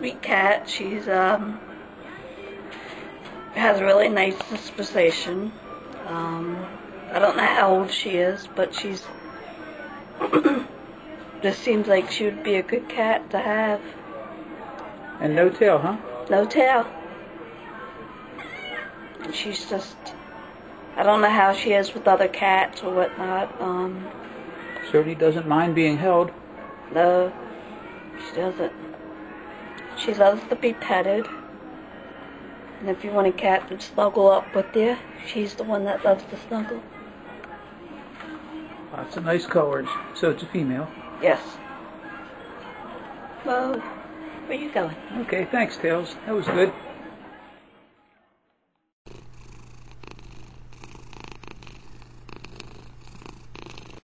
Sweet cat. She's um has a really nice disposition. Um, I don't know how old she is, but she's just seems like she would be a good cat to have. And no tail, huh? No tail. And she's just I don't know how she is with other cats or whatnot. Um, Certainly doesn't mind being held. no, she doesn't. She loves to be petted. And if you want a cat to snuggle up with you, she's the one that loves to snuggle. Lots of nice colors. So it's a female. Yes. Well, where are you going? Okay, thanks, Tails. That was good.